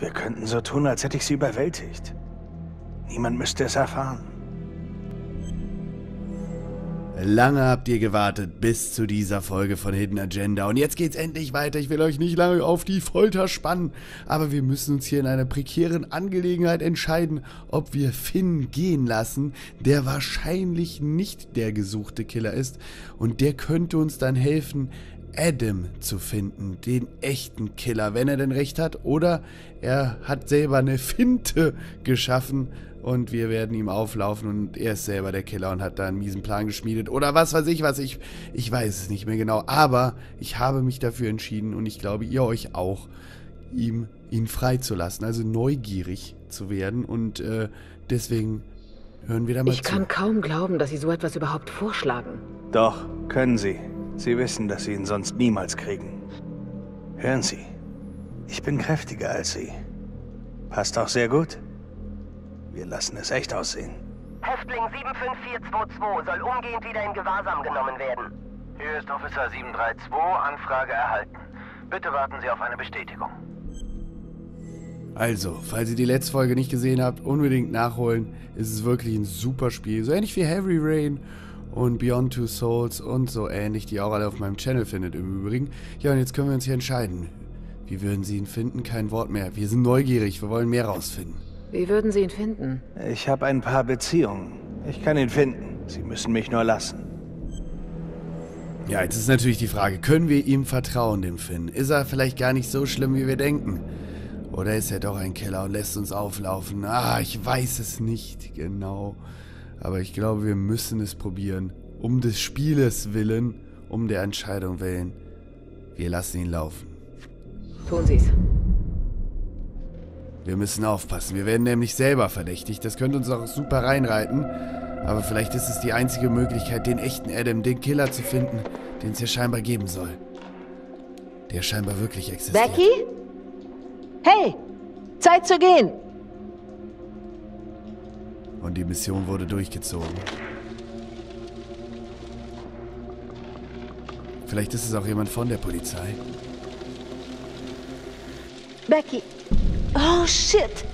Wir könnten so tun, als hätte ich sie überwältigt. Niemand müsste es erfahren. Lange habt ihr gewartet bis zu dieser Folge von Hidden Agenda und jetzt geht's endlich weiter. Ich will euch nicht lange auf die Folter spannen, aber wir müssen uns hier in einer prekären Angelegenheit entscheiden, ob wir Finn gehen lassen, der wahrscheinlich nicht der gesuchte Killer ist und der könnte uns dann helfen, Adam zu finden, den echten Killer, wenn er denn recht hat, oder er hat selber eine Finte geschaffen und wir werden ihm auflaufen und er ist selber der Killer und hat da einen miesen Plan geschmiedet oder was weiß ich was. Ich, ich weiß es nicht mehr genau, aber ich habe mich dafür entschieden und ich glaube, ihr euch auch, ihm ihn freizulassen, also neugierig zu werden und äh, deswegen hören wir da mal Ich zu. kann kaum glauben, dass Sie so etwas überhaupt vorschlagen. Doch, können Sie. Sie wissen, dass Sie ihn sonst niemals kriegen. Hören Sie, ich bin kräftiger als Sie. Passt auch sehr gut. Wir lassen es echt aussehen. Häftling 75422 soll umgehend wieder in Gewahrsam genommen werden. Hier ist Officer 732, Anfrage erhalten. Bitte warten Sie auf eine Bestätigung. Also, falls ihr die letzte Folge nicht gesehen habt, unbedingt nachholen. Es ist wirklich ein super Spiel. So ähnlich wie Heavy Rain und Beyond Two Souls und so ähnlich, die ihr auch alle auf meinem Channel findet im Übrigen. Ja, und jetzt können wir uns hier entscheiden. Wie würden Sie ihn finden? Kein Wort mehr. Wir sind neugierig, wir wollen mehr rausfinden. Wie würden Sie ihn finden? Ich habe ein paar Beziehungen. Ich kann ihn finden. Sie müssen mich nur lassen. Ja, jetzt ist natürlich die Frage, können wir ihm vertrauen, dem Finn? Ist er vielleicht gar nicht so schlimm, wie wir denken? Oder ist er doch ein Killer und lässt uns auflaufen? Ah, ich weiß es nicht genau. Aber ich glaube, wir müssen es probieren. Um des Spieles willen, um der Entscheidung willen. Wir lassen ihn laufen. Tun Sie es. Wir müssen aufpassen. Wir werden nämlich selber verdächtigt. Das könnte uns auch super reinreiten. Aber vielleicht ist es die einzige Möglichkeit, den echten Adam, den Killer zu finden, den es hier scheinbar geben soll. Der scheinbar wirklich existiert. Becky? Hey, Zeit zu gehen. Und die Mission wurde durchgezogen. Vielleicht ist es auch jemand von der Polizei. Becky. Oh, shit.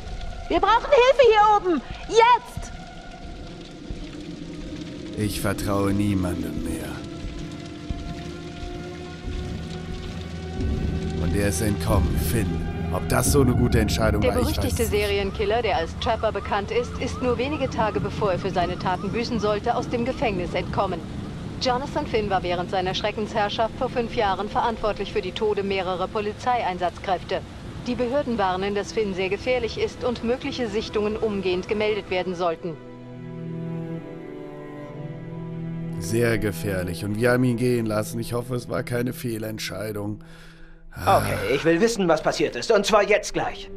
Wir brauchen Hilfe hier oben. Jetzt. Ich vertraue niemandem mehr. Und er ist entkommen, Finn. Ob das so eine gute Entscheidung Der war, weiß berüchtigte. Serienkiller, der als Trapper bekannt ist, ist nur wenige Tage bevor er für seine Taten büßen sollte, aus dem Gefängnis entkommen. Jonathan Finn war während seiner Schreckensherrschaft vor fünf Jahren verantwortlich für die Tode mehrerer Polizeieinsatzkräfte. Die Behörden warnen, dass Finn sehr gefährlich ist und mögliche Sichtungen umgehend gemeldet werden sollten. Sehr gefährlich. Und wir haben ihn gehen lassen. Ich hoffe, es war keine Fehlentscheidung. Okay, ich will wissen, was passiert ist. Und zwar jetzt gleich.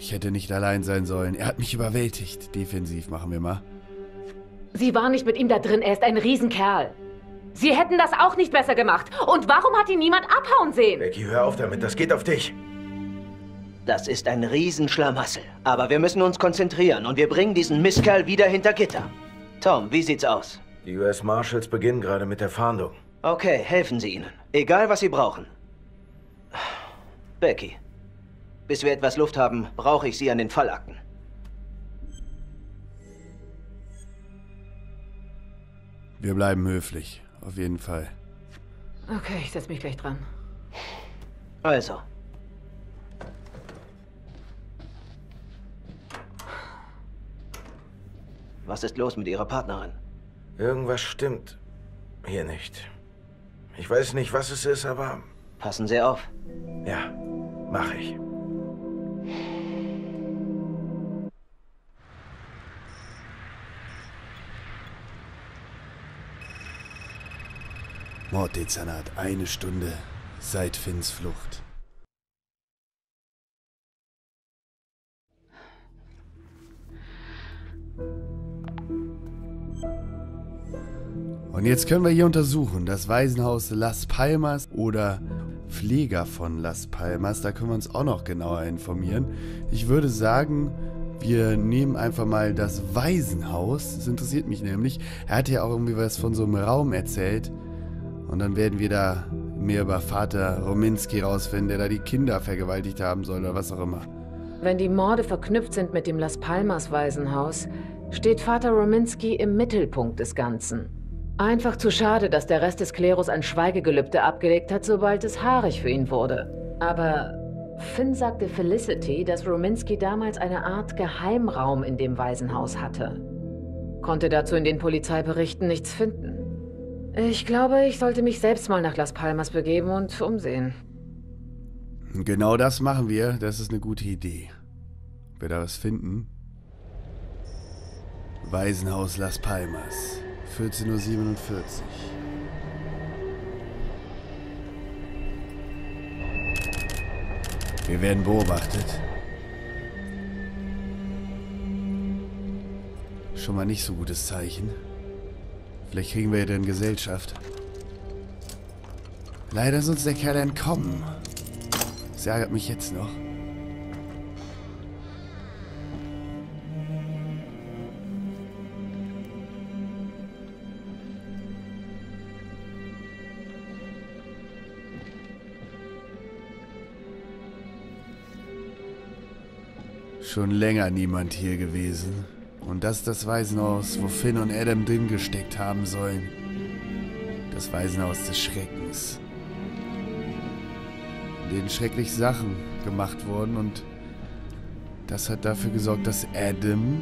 Ich hätte nicht allein sein sollen. Er hat mich überwältigt. Defensiv machen wir mal. Sie war nicht mit ihm da drin, er ist ein Riesenkerl. Sie hätten das auch nicht besser gemacht. Und warum hat ihn niemand abhauen sehen? Becky, hör auf damit. Das geht auf dich. Das ist ein Riesenschlamassel. Aber wir müssen uns konzentrieren und wir bringen diesen Mistkerl wieder hinter Gitter. Tom, wie sieht's aus? Die US Marshals beginnen gerade mit der Fahndung. Okay, helfen Sie ihnen. Egal, was Sie brauchen. Becky, bis wir etwas Luft haben, brauche ich Sie an den Fallakten. Wir bleiben höflich. Auf jeden Fall. Okay, ich setze mich gleich dran. Also, was ist los mit Ihrer Partnerin? Irgendwas stimmt hier nicht. Ich weiß nicht, was es ist, aber Passen Sie auf. ja, mach ich. Morddezernat. Eine Stunde seit Finns Flucht. Und jetzt können wir hier untersuchen, das Waisenhaus Las Palmas oder Pfleger von Las Palmas. Da können wir uns auch noch genauer informieren. Ich würde sagen, wir nehmen einfach mal das Waisenhaus. Das interessiert mich nämlich. Er hat ja auch irgendwie was von so einem Raum erzählt. Und dann werden wir da mehr über Vater Rominski rausfinden, der da die Kinder vergewaltigt haben soll oder was auch immer. Wenn die Morde verknüpft sind mit dem Las Palmas Waisenhaus, steht Vater Rominski im Mittelpunkt des Ganzen. Einfach zu schade, dass der Rest des Klerus ein Schweigegelübde abgelegt hat, sobald es haarig für ihn wurde. Aber Finn sagte Felicity, dass Rominski damals eine Art Geheimraum in dem Waisenhaus hatte. Konnte dazu in den Polizeiberichten nichts finden. Ich glaube, ich sollte mich selbst mal nach Las Palmas begeben und umsehen. Genau das machen wir. Das ist eine gute Idee. Ob wir da was finden? Waisenhaus Las Palmas. 14.47 Uhr. Wir werden beobachtet. Schon mal nicht so gutes Zeichen. Vielleicht kriegen wir ja dann Gesellschaft. Leider ist uns der Kerl entkommen. Das ärgert mich jetzt noch. Schon länger niemand hier gewesen. Und das ist das Waisenhaus, wo Finn und Adam drin gesteckt haben sollen. Das Waisenhaus des Schreckens. In denen schrecklich Sachen gemacht wurden und das hat dafür gesorgt, dass Adam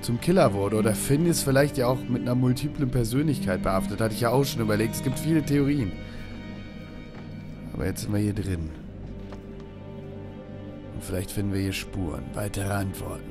zum Killer wurde. Oder Finn ist vielleicht ja auch mit einer multiplen Persönlichkeit behaftet. Hatte ich ja auch schon überlegt. Es gibt viele Theorien. Aber jetzt sind wir hier drin. Vielleicht finden wir hier Spuren, weitere Antworten.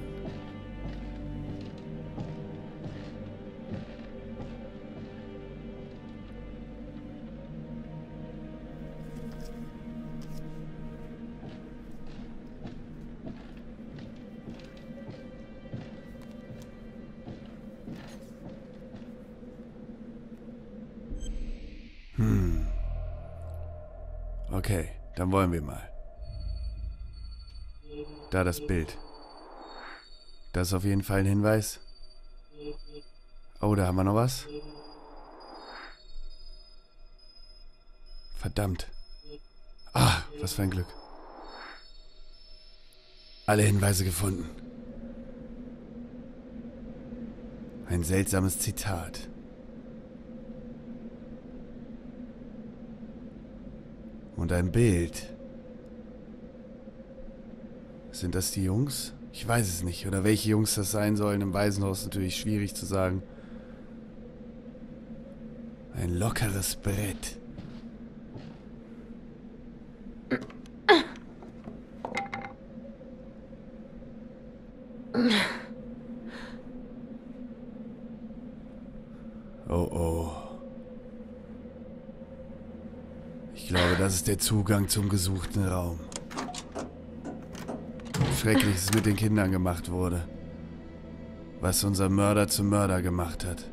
Hm. Okay, dann wollen wir mal. Da das Bild. Das ist auf jeden Fall ein Hinweis. Oh, da haben wir noch was. Verdammt. Ah, was für ein Glück. Alle Hinweise gefunden. Ein seltsames Zitat. Und ein Bild. Sind das die Jungs? Ich weiß es nicht. Oder welche Jungs das sein sollen. Im Waisenhaus natürlich schwierig zu sagen. Ein lockeres Brett. Oh oh. Ich glaube, das ist der Zugang zum gesuchten Raum. Schreckliches mit den Kindern gemacht wurde. Was unser Mörder zum Mörder gemacht hat.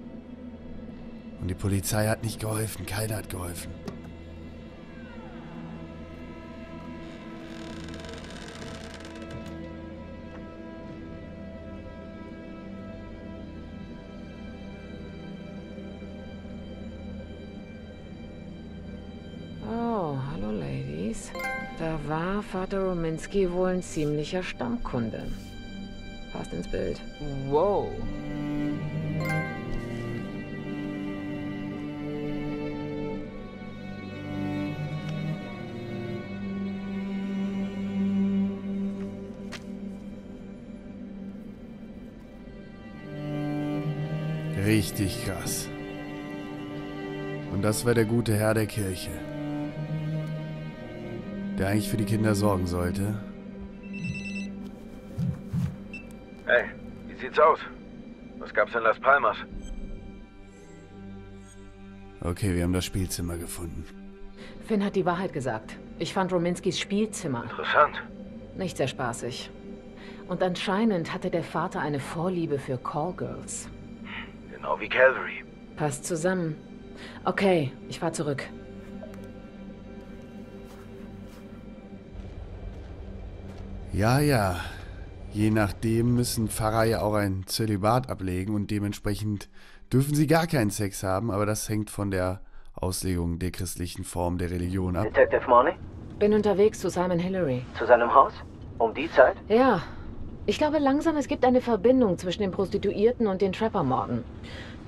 Und die Polizei hat nicht geholfen, keiner hat geholfen. War Vater Rominski wohl ein ziemlicher Stammkunde. Passt ins Bild. Wow. Richtig krass. Und das war der gute Herr der Kirche. Der eigentlich für die Kinder sorgen sollte. Hey, wie sieht's aus? Was gab's in Las Palmas? Okay, wir haben das Spielzimmer gefunden. Finn hat die Wahrheit gesagt. Ich fand Rominskis Spielzimmer. Interessant. Nicht sehr spaßig. Und anscheinend hatte der Vater eine Vorliebe für Callgirls. Genau wie Calvary. Passt zusammen. Okay, ich fahr zurück. Ja, ja. Je nachdem müssen Pfarrer ja auch ein Zölibat ablegen und dementsprechend dürfen sie gar keinen Sex haben, aber das hängt von der Auslegung der christlichen Form der Religion ab. Detective Morley? Bin unterwegs zu Simon Hillary. Zu seinem Haus? Um die Zeit? Ja. Ich glaube langsam, es gibt eine Verbindung zwischen den Prostituierten und den Trapper-Morden.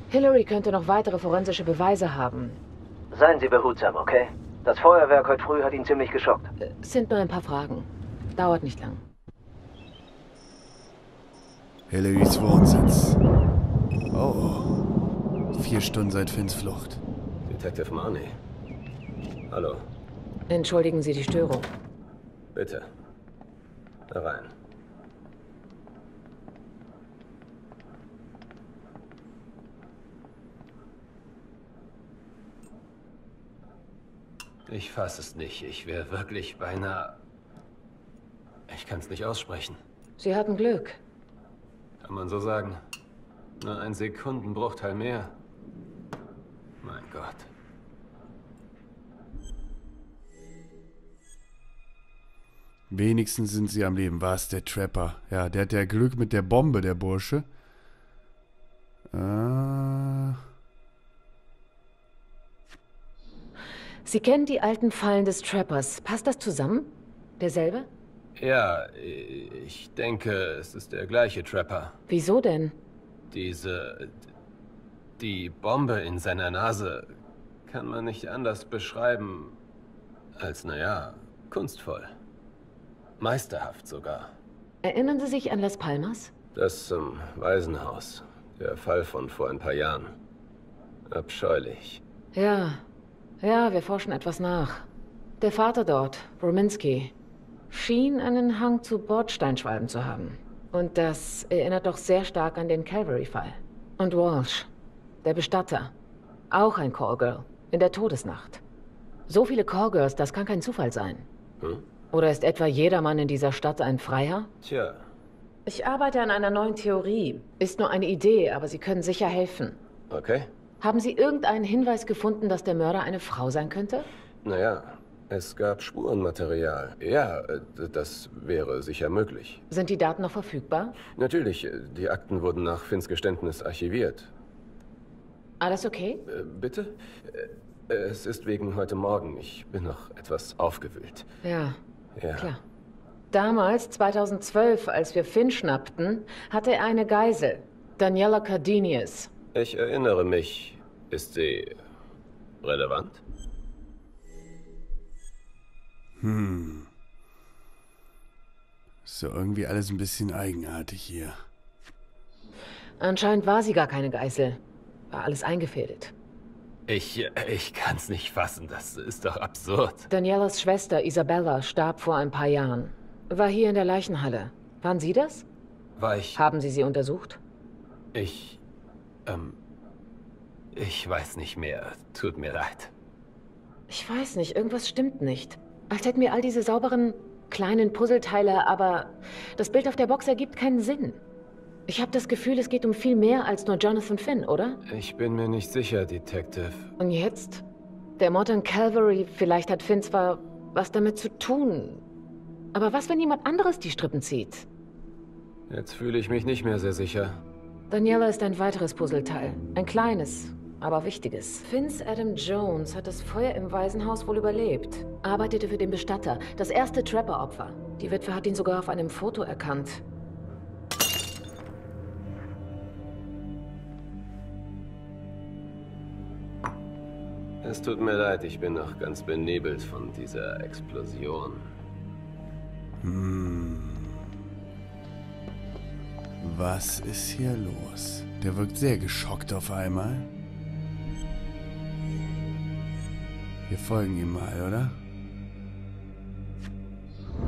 Hillary könnte noch weitere forensische Beweise haben. Seien Sie behutsam, okay? Das Feuerwerk heute früh hat ihn ziemlich geschockt. Es sind nur ein paar Fragen. Dauert nicht lang. Hillarys Wohnsitz. Oh. Vier Stunden seit Finns Flucht. Detective Marney. Hallo. Entschuldigen Sie die Störung. Bitte. Herein. Ich fasse es nicht. Ich wäre wirklich beinahe... Ich kann es nicht aussprechen. Sie hatten Glück. Kann man so sagen. Nur ein Sekundenbruchteil mehr. Mein Gott. Wenigstens sind sie am Leben. War es der Trapper? Ja, der hat ja Glück mit der Bombe, der Bursche. Ah. Sie kennen die alten Fallen des Trappers. Passt das zusammen? Derselbe? Ja, ich denke, es ist der gleiche Trapper. Wieso denn? Diese... Die Bombe in seiner Nase kann man nicht anders beschreiben als, naja, kunstvoll. Meisterhaft sogar. Erinnern Sie sich an Las Palmas? Das zum Waisenhaus. Der Fall von vor ein paar Jahren. Abscheulich. Ja. Ja, wir forschen etwas nach. Der Vater dort, Rominski, schien einen Hang zu Bordsteinschwalben zu haben. Und das erinnert doch sehr stark an den Calvary-Fall. Und Walsh, der Bestatter. Auch ein Callgirl. In der Todesnacht. So viele Callgirls, das kann kein Zufall sein. Hm? Oder ist etwa jedermann in dieser Stadt ein Freier? Tja. Ich arbeite an einer neuen Theorie. Ist nur eine Idee, aber Sie können sicher helfen. Okay. Haben Sie irgendeinen Hinweis gefunden, dass der Mörder eine Frau sein könnte? Naja, es gab Spurenmaterial. Ja, äh, das wäre sicher möglich. Sind die Daten noch verfügbar? Natürlich, äh, die Akten wurden nach Finns Geständnis archiviert. Alles okay? Äh, bitte? Es ist wegen heute Morgen. Ich bin noch etwas aufgewühlt. Ja, Ja. klar. Damals, 2012, als wir Finn schnappten, hatte er eine Geisel. Daniela Cardinius. Ich erinnere mich. Ist sie relevant? Hm. So irgendwie alles ein bisschen eigenartig hier. Anscheinend war sie gar keine Geisel. War alles eingefädelt. Ich, ich kann's nicht fassen. Das ist doch absurd. Danielas Schwester Isabella starb vor ein paar Jahren. War hier in der Leichenhalle. Waren Sie das? War ich... Haben Sie sie untersucht? Ich... Ähm... Ich weiß nicht mehr. Tut mir leid. Ich weiß nicht, irgendwas stimmt nicht. Als hätten wir all diese sauberen kleinen Puzzleteile, aber das Bild auf der Box ergibt keinen Sinn. Ich habe das Gefühl, es geht um viel mehr als nur Jonathan Finn, oder? Ich bin mir nicht sicher, Detective. Und jetzt? Der Mord an Calvary, vielleicht hat Finn zwar was damit zu tun. Aber was, wenn jemand anderes die Strippen zieht? Jetzt fühle ich mich nicht mehr sehr sicher. Daniela ist ein weiteres Puzzleteil. Ein kleines, aber wichtiges. Finns Adam Jones hat das Feuer im Waisenhaus wohl überlebt. Arbeitete für den Bestatter, das erste Trapper-Opfer. Die Witwe hat ihn sogar auf einem Foto erkannt. Es tut mir leid, ich bin noch ganz benebelt von dieser Explosion. Hm. Was ist hier los? Der wirkt sehr geschockt auf einmal. Wir folgen ihm mal, oder?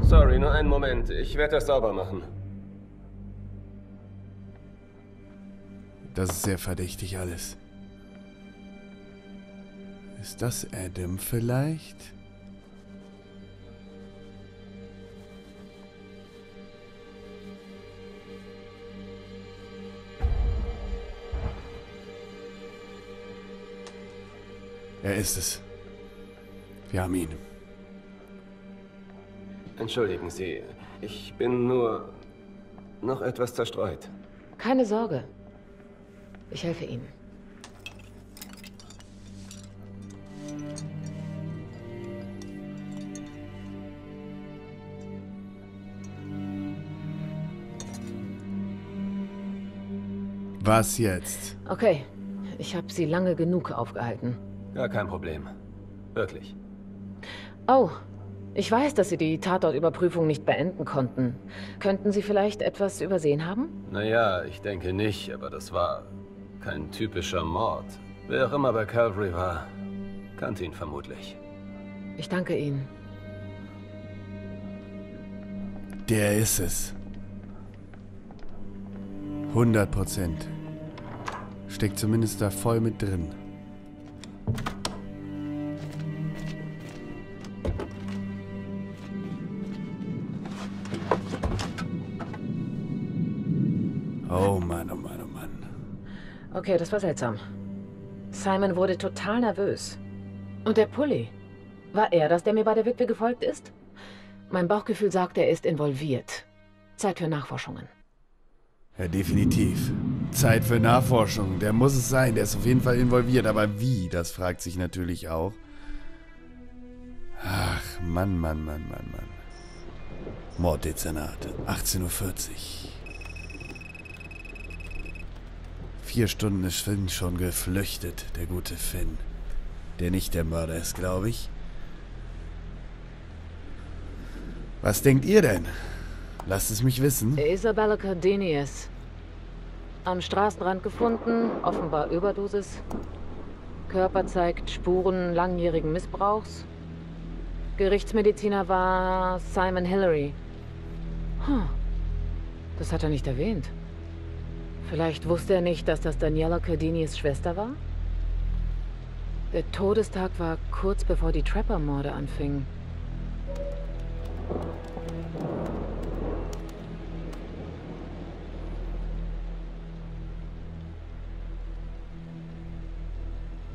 Sorry, nur einen Moment. Ich werde das sauber machen. Das ist sehr verdächtig alles. Ist das Adam vielleicht? Er ist es. Wir haben ihn. Entschuldigen Sie, ich bin nur noch etwas zerstreut. Keine Sorge. Ich helfe Ihnen. Was jetzt? Okay, ich habe Sie lange genug aufgehalten. Ja, kein Problem. Wirklich. Oh, ich weiß, dass Sie die Tatortüberprüfung nicht beenden konnten. Könnten Sie vielleicht etwas übersehen haben? Naja, ich denke nicht, aber das war kein typischer Mord. Wer auch immer bei Calvary war, kannte ihn vermutlich. Ich danke Ihnen. Der ist es. 100 Prozent. Steckt zumindest da voll mit drin. Okay, das war seltsam. Simon wurde total nervös. Und der Pulli? War er das, der mir bei der Witwe gefolgt ist? Mein Bauchgefühl sagt, er ist involviert. Zeit für Nachforschungen. Ja, definitiv. Zeit für Nachforschung. Der muss es sein. Der ist auf jeden Fall involviert. Aber wie? Das fragt sich natürlich auch. Ach, Mann, Mann, Mann, Mann, Mann. Morddezernat. 18.40 Uhr. Vier Stunden ist Finn schon geflüchtet, der gute Finn. Der nicht der Mörder ist, glaube ich. Was denkt ihr denn? Lasst es mich wissen. Isabella Cardenius. Am Straßenrand gefunden, offenbar Überdosis. Körper zeigt Spuren langjährigen Missbrauchs. Gerichtsmediziner war Simon Hillary. Huh. Das hat er nicht erwähnt. Vielleicht wusste er nicht, dass das Daniela Cardini's Schwester war? Der Todestag war kurz bevor die Trapper-Morde anfingen.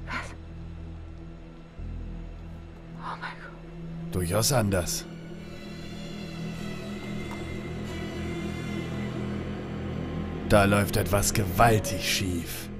Was? Oh mein Gott. Durchaus anders. Da läuft etwas gewaltig schief.